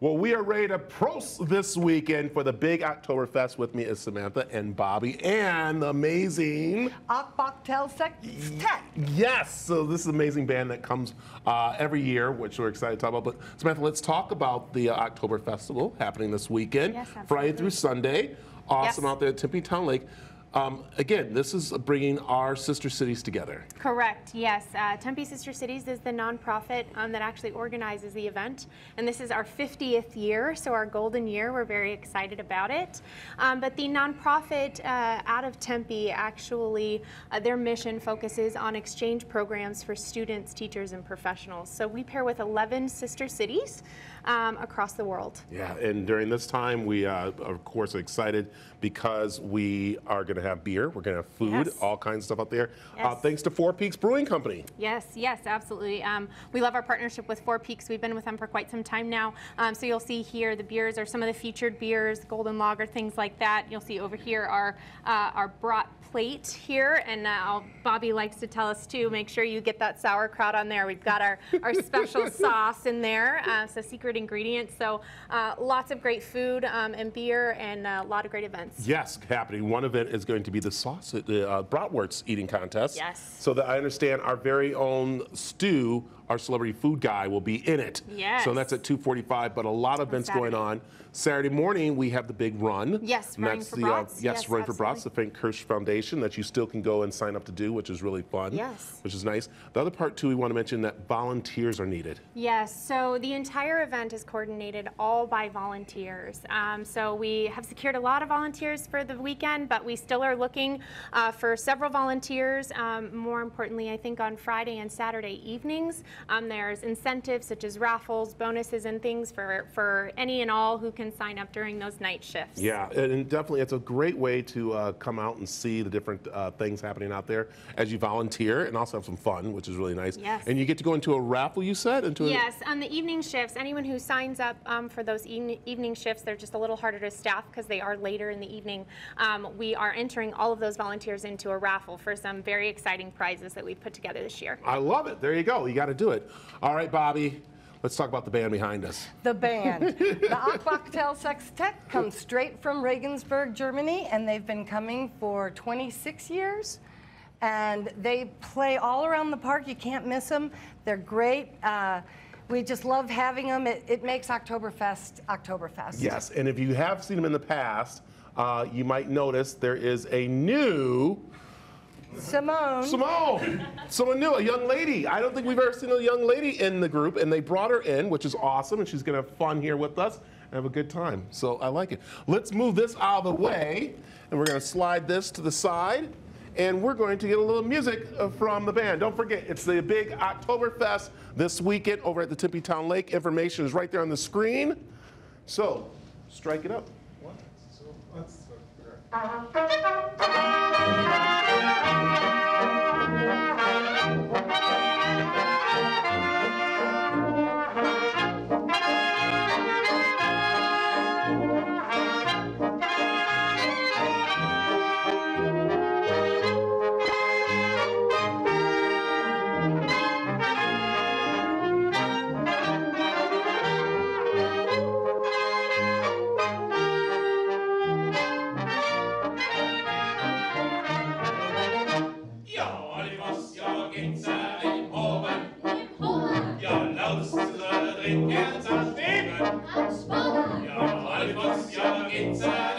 Well, we are ready to prost this weekend for the big Oktoberfest. With me is Samantha and Bobby and the amazing Akbachtel Sextet. Yes, so this is an amazing band that comes uh, every year, which we're excited to talk about. But Samantha, let's talk about the uh, Oktober Festival happening this weekend, Yes, Friday through Sunday. Awesome Yes. out there at Tempe Town Lake. Um, again, this is bringing our sister cities together. Correct, yes. Uh, Tempe Sister Cities is the nonprofit um, that actually organizes the event. And this is our 50th year, so our golden year. We're very excited about it. Um, but the nonprofit uh, out of Tempe actually, uh, their mission focuses on exchange programs for students, teachers, and professionals. So we pair with 11 sister cities um, across the world. Yeah, and during this time, we uh, of course are excited because we are going to have beer, we're going to have food, Yes. all kinds of stuff out there. Uh, thanks to Four Peaks Brewing Company. Yes, yes, absolutely. Um, we love our partnership with Four Peaks. We've been with them for quite some time now. Um, so you'll see here the beers are some of the featured beers, Golden Lager, things like that. You'll see over here our uh, our brat plate here, and uh, Bobby likes to tell us too. Make sure you get that sauerkraut on there. We've got our our special sauce in there, uh, so secret ingredients. So uh, lots of great food um, and beer, and uh, a lot of great events. Yes, happening. One event is going to be the sauce, the uh, bratwurst eating contest. Yes. So that I understand our very own Stu, our celebrity food guy, will be in it. Yes. So that's at 2:45. But a lot of events going on. Saturday morning we have the big run. Yes, And Running that's for the, Brats. yes, Yes, Running for Brats, the. Frank Kirsch Foundation that you still can go and sign up to do, which is really fun. Yes. Which is nice. The other part too, we want to mention that volunteers are needed. Yes, so the entire event is coordinated all by volunteers. Um, so we have secured a lot of volunteers for the weekend, but we still are looking uh, for several volunteers. Um, more importantly, I think on Friday and Saturday evenings, um, there's incentives such as raffles, bonuses, and things for, for any and all who can sign up during those night shifts. Yeah, and definitely it's a great way to uh, come out and see the different uh, things happening out there as you volunteer and also have some fun, which is really nice. Yes. And you get to go into a raffle, you said? Into a- Yes, on the evening shifts, anyone who signs up um, for those evening, evening shifts, they're just a little harder to staff because they are later in the evening. Um, we are entering all of those volunteers into a raffle for some very exciting prizes that we've put together this year. I love it. There you go. You got to do it. All right, Bobby, let's talk about the band behind us. The band. the Akbachtel Sextet comes straight from Regensburg, Germany, and they've been coming for 26 years. And they play all around the park. You can't miss them. They're great. Uh, we just love having them. It, it makes Oktoberfest Oktoberfest. Yes, and if you have seen them in the past, uh, you might notice there is a new Simone. Simone. Someone new, a young lady. I don't think we've ever seen a young lady in the group, and they brought her in, which is awesome, and she's gonna have fun here with us and have a good time. So I like it. Let's move this out of the way, and we're gonna slide this to the side, and we're going to get a little music uh, from the band. Don't forget, it's the big Oktoberfest this weekend over at the Tempe Town Lake. Information is right there on the screen. So, strike it up. Ja, det was jag inte im Hoben. Ja, in Kansas leben. Ja, Alfons, ja, Ginzer.